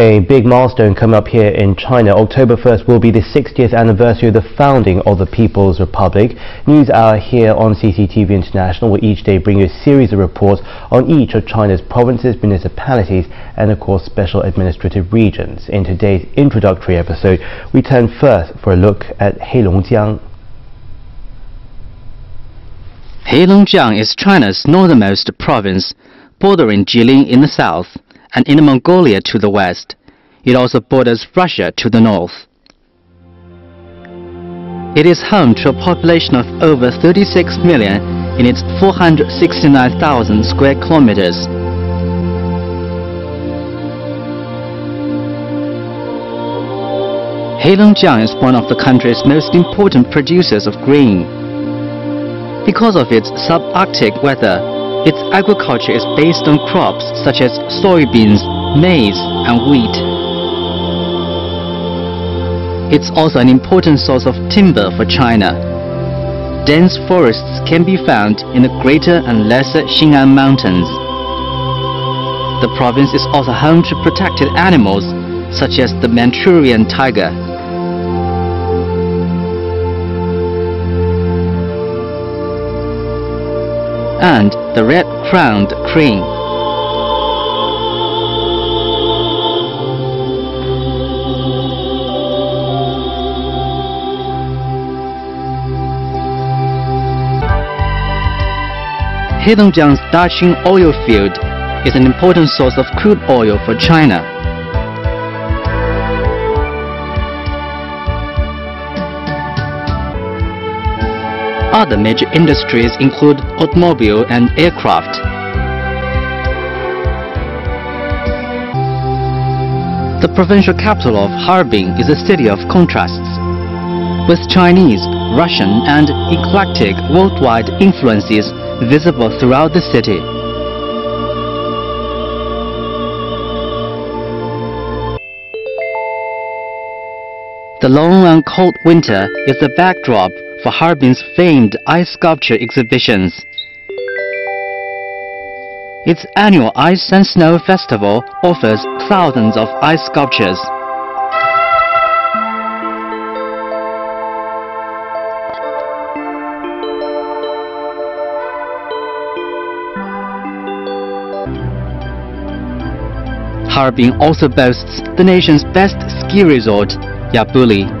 A big milestone coming up here in China. October 1st will be the 60th anniversary of the founding of the People's Republic. News Hour here on CCTV International will each day bring you a series of reports on each of China's provinces, municipalities and of course special administrative regions. In today's introductory episode, we turn first for a look at Heilongjiang. Heilongjiang is China's northernmost province, bordering Jilin in the south and Inner Mongolia to the west. It also borders Russia to the north. It is home to a population of over 36 million in its 469,000 square kilometers. Heilongjiang is one of the country's most important producers of grain. Because of its subarctic weather, its agriculture is based on crops such as soybeans, maize and wheat. It's also an important source of timber for China. Dense forests can be found in the Greater and Lesser Xing'an Mountains. The province is also home to protected animals such as the Manchurian tiger. And the red-crowned crane. Heilongjiang's Daqing oil field is an important source of crude oil for China. Other major industries include automobile and aircraft. The provincial capital of Harbin is a city of contrasts. With Chinese, Russian and eclectic worldwide influences visible throughout the city. The long and cold winter is the backdrop for Harbin's famed ice sculpture exhibitions. Its annual Ice and Snow Festival offers thousands of ice sculptures. Harbin also boasts the nation's best ski resort, Yabuli.